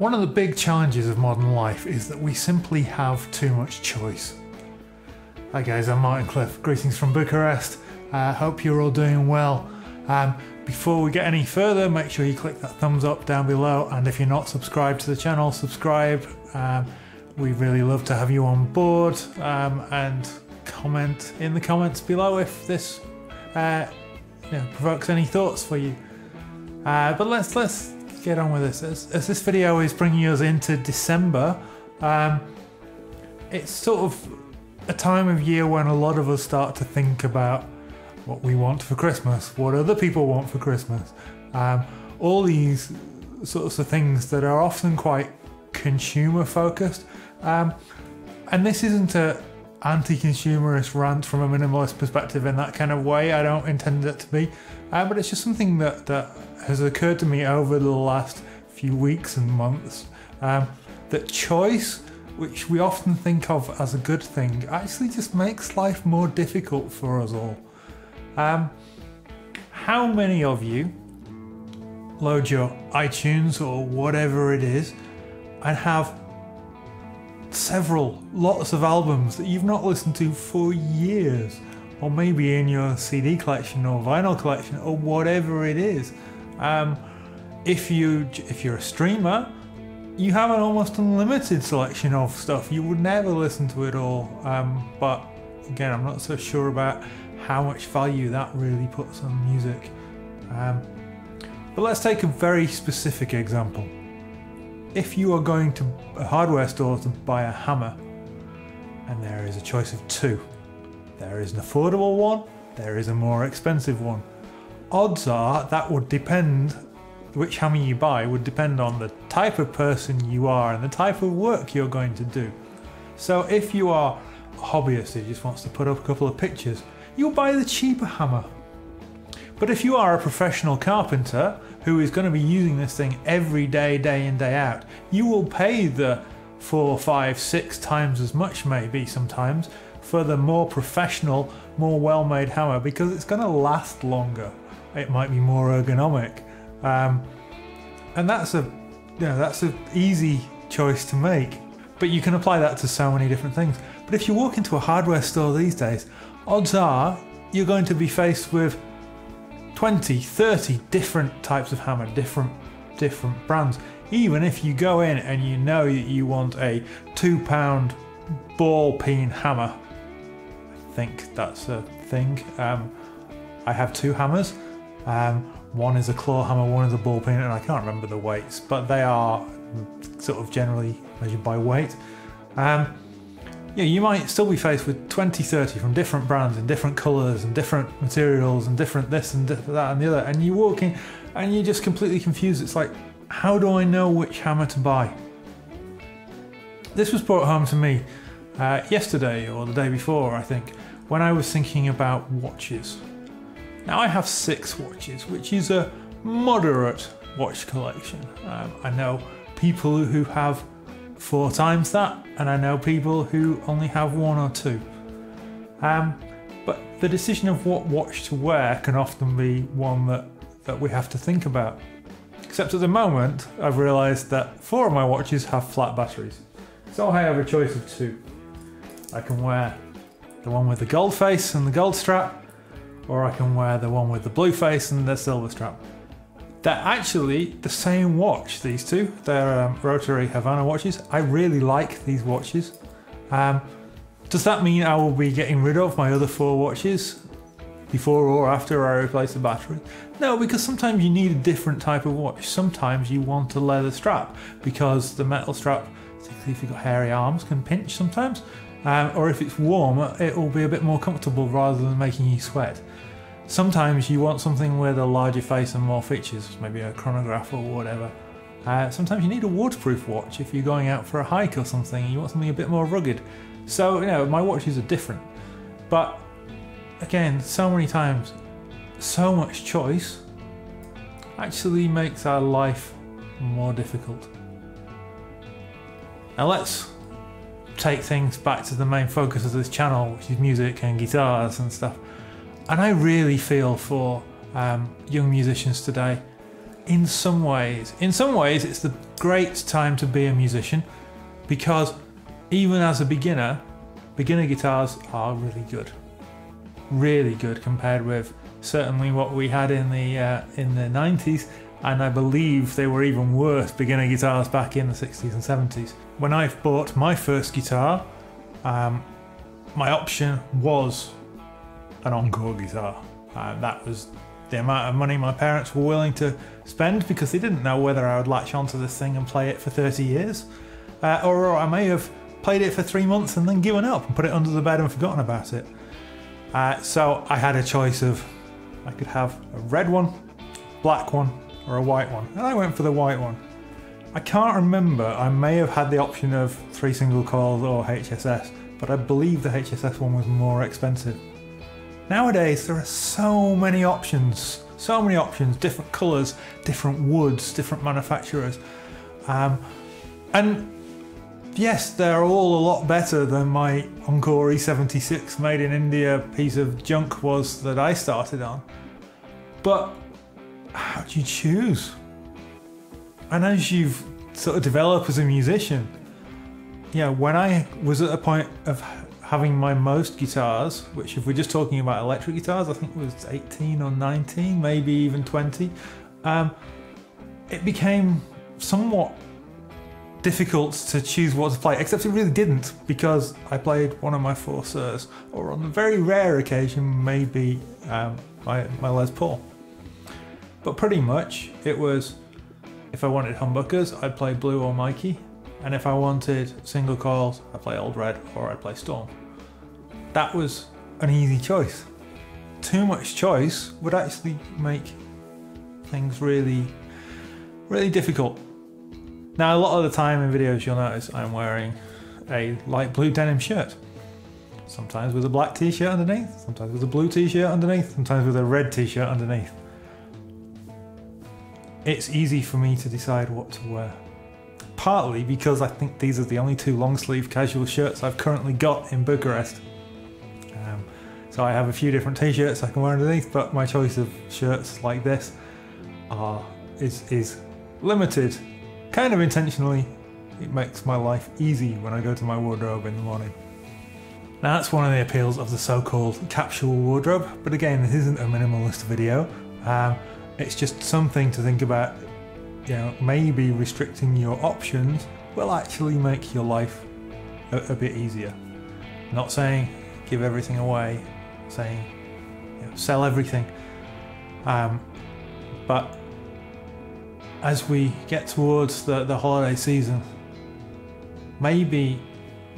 One of the big challenges of modern life is that we simply have too much choice. Hi guys, I'm Martin Cliffe. Greetings from Bucharest. Uh, hope you're all doing well. Um, before we get any further, make sure you click that thumbs up down below, and if you're not subscribed to the channel, subscribe. Um, we really love to have you on board, um, and comment in the comments below if this uh, you know, provokes any thoughts for you. Uh, but let's let's get on with this. As, as this video is bringing us into December, um, it's sort of a time of year when a lot of us start to think about what we want for Christmas, what other people want for Christmas, um, all these sorts of things that are often quite consumer focused. Um, and this isn't a anti-consumerist rant from a minimalist perspective in that kind of way. I don't intend it to be, uh, but it's just something that that has occurred to me over the last few weeks and months. Um, that choice, which we often think of as a good thing, actually just makes life more difficult for us all. Um, how many of you load your iTunes or whatever it is and have several, lots of albums that you've not listened to for years? Or maybe in your CD collection or vinyl collection or whatever it is. Um, if you if you're a streamer, you have an almost unlimited selection of stuff. You would never listen to it all. Um, but again, I'm not so sure about how much value that really puts on music. Um, but let's take a very specific example. If you are going to a hardware store to buy a hammer, and there is a choice of two, there is an affordable one, there is a more expensive one odds are that would depend which hammer you buy would depend on the type of person you are and the type of work you're going to do. So if you are a hobbyist who just wants to put up a couple of pictures, you'll buy the cheaper hammer. But if you are a professional carpenter who is going to be using this thing every day, day in, day out, you will pay the four, five, six times as much, maybe sometimes, for the more professional, more well made hammer because it's going to last longer it might be more ergonomic. Um, and that's a you know, that's an easy choice to make. But you can apply that to so many different things. But if you walk into a hardware store these days, odds are you're going to be faced with 20, 30 different types of hammer, different different brands. Even if you go in and you know that you want a two pound ball peen hammer, I think that's a thing. Um, I have two hammers. Um, one is a claw hammer, one is a ball peen, and I can't remember the weights, but they are sort of generally measured by weight. Um, yeah, you might still be faced with 20, 30 from different brands and different colours and different materials and different this and that and the other, and you walk in and you're just completely confused. It's like, how do I know which hammer to buy? This was brought home to me uh, yesterday or the day before, I think, when I was thinking about watches. Now I have six watches, which is a moderate watch collection. Um, I know people who have four times that, and I know people who only have one or two. Um, but the decision of what watch to wear can often be one that, that we have to think about. Except at the moment, I've realised that four of my watches have flat batteries. So I have a choice of two. I can wear the one with the gold face and the gold strap, or I can wear the one with the blue face and the silver strap. They're actually the same watch, these two. They're um, rotary Havana watches. I really like these watches. Um, does that mean I will be getting rid of my other four watches before or after I replace the battery? No, because sometimes you need a different type of watch. Sometimes you want a leather strap because the metal strap, particularly if you've got hairy arms, can pinch sometimes. Um, or if it's warm, it will be a bit more comfortable rather than making you sweat. Sometimes you want something with a larger face and more features, maybe a chronograph or whatever. Uh, sometimes you need a waterproof watch if you're going out for a hike or something and you want something a bit more rugged. So, you know, my watches are different. But again, so many times, so much choice actually makes our life more difficult. Now let's take things back to the main focus of this channel, which is music and guitars and stuff. And I really feel for um, young musicians today in some ways. In some ways, it's the great time to be a musician because even as a beginner, beginner guitars are really good. Really good compared with certainly what we had in the uh, in the 90s and I believe they were even worse beginner guitars back in the 60s and 70s. When I bought my first guitar, um, my option was an Encore guitar. Uh, that was the amount of money my parents were willing to spend because they didn't know whether I would latch onto this thing and play it for 30 years. Uh, or I may have played it for three months and then given up and put it under the bed and forgotten about it. Uh, so I had a choice of I could have a red one, black one, or a white one, and I went for the white one. I can't remember, I may have had the option of three single coils or HSS, but I believe the HSS one was more expensive. Nowadays, there are so many options, so many options, different colours, different woods, different manufacturers. Um, and yes, they're all a lot better than my Encore E76 made in India piece of junk was that I started on. But how do you choose? And as you've sort of developed as a musician, yeah, when I was at a point of having my most guitars, which if we're just talking about electric guitars, I think it was 18 or 19, maybe even 20, um, it became somewhat difficult to choose what to play, except it really didn't because I played one of my four Suhrs, or on a very rare occasion, maybe um, my, my Les Paul. But pretty much it was if I wanted humbuckers, I'd play Blue or Mikey, and if I wanted single coils, I'd play Old Red or I'd play Storm. That was an easy choice. Too much choice would actually make things really, really difficult. Now, a lot of the time in videos, you'll notice I'm wearing a light blue denim shirt. Sometimes with a black t-shirt underneath, sometimes with a blue t-shirt underneath, sometimes with a red t-shirt underneath it's easy for me to decide what to wear. Partly because I think these are the only two long sleeve casual shirts I've currently got in Bucharest. Um, so I have a few different t-shirts I can wear underneath, but my choice of shirts like this are is is limited, kind of intentionally. It makes my life easy when I go to my wardrobe in the morning. Now that's one of the appeals of the so-called capsule wardrobe, but again, this isn't a minimalist video. Um, it's just something to think about. You know, maybe restricting your options will actually make your life a, a bit easier. Not saying give everything away, saying you know, sell everything. Um, but as we get towards the, the holiday season, maybe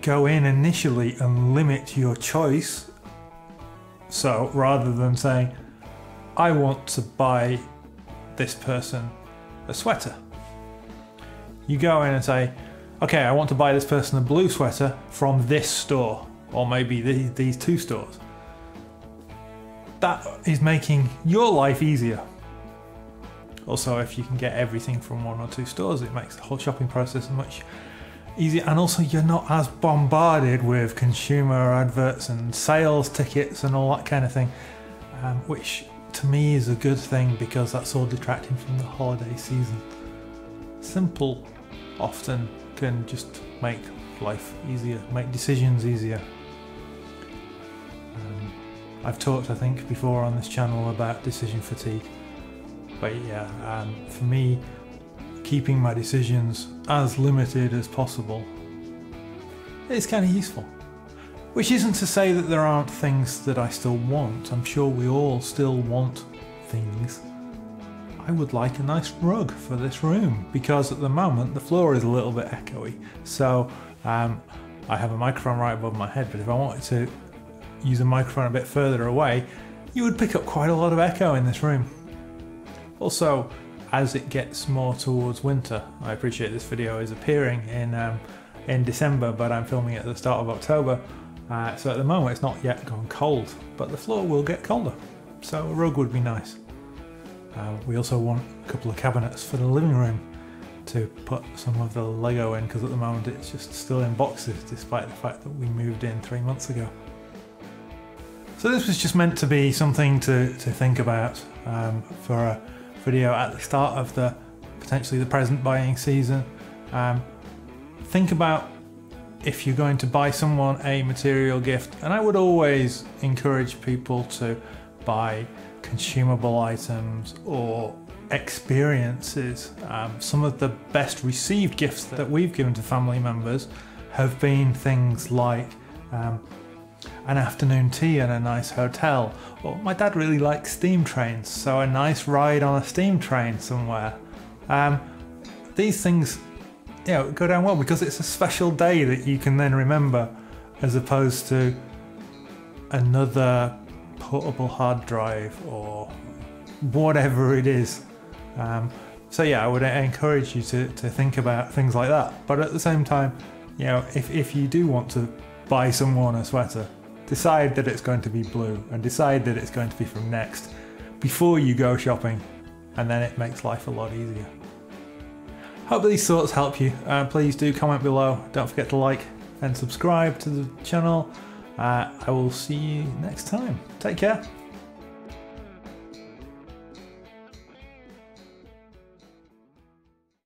go in initially and limit your choice. So rather than saying, I want to buy this person a sweater. You go in and say, okay, I want to buy this person a blue sweater from this store, or maybe the, these two stores. That is making your life easier. Also, if you can get everything from one or two stores, it makes the whole shopping process much easier. And also, you're not as bombarded with consumer adverts and sales tickets and all that kind of thing, um, which to me is a good thing because that's all detracting from the holiday season. Simple often can just make life easier, make decisions easier. Um, I've talked, I think, before on this channel about decision fatigue. But yeah, um, for me, keeping my decisions as limited as possible is kind of useful. Which isn't to say that there aren't things that I still want. I'm sure we all still want things. I would like a nice rug for this room because at the moment the floor is a little bit echoey. So um, I have a microphone right above my head, but if I wanted to use a microphone a bit further away, you would pick up quite a lot of echo in this room. Also, as it gets more towards winter, I appreciate this video is appearing in um, in December, but I'm filming it at the start of October. Uh, so at the moment it's not yet gone cold, but the floor will get colder. So a rug would be nice. Uh, we also want a couple of cabinets for the living room to put some of the Lego in because at the moment it's just still in boxes despite the fact that we moved in three months ago. So this was just meant to be something to, to think about um, for a video at the start of the potentially the present buying season Um, think about if you're going to buy someone a material gift, and I would always encourage people to buy consumable items or experiences. Um, some of the best received gifts that we've given to family members have been things like um, an afternoon tea in a nice hotel. Or my dad really likes steam trains, so a nice ride on a steam train somewhere. Um, these things, you go down well because it's a special day that you can then remember, as opposed to another portable hard drive or whatever it is. Um, so yeah, I would encourage you to, to think about things like that. But at the same time, you know, if, if you do want to buy someone a sweater, decide that it's going to be blue and decide that it's going to be from Next before you go shopping, and then it makes life a lot easier. Hope these thoughts help you. Uh, please do comment below. Don't forget to like and subscribe to the channel. Uh, I will see you next time. Take care.